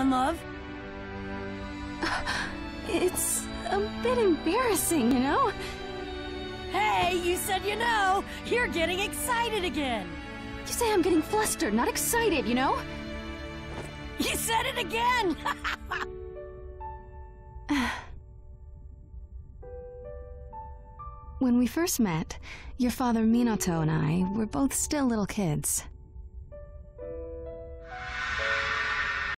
in love? It's a bit embarrassing, you know? Hey, you said you know! You're getting excited again! You say I'm getting flustered, not excited, you know? You said it again! when we first met, your father Minato and I were both still little kids.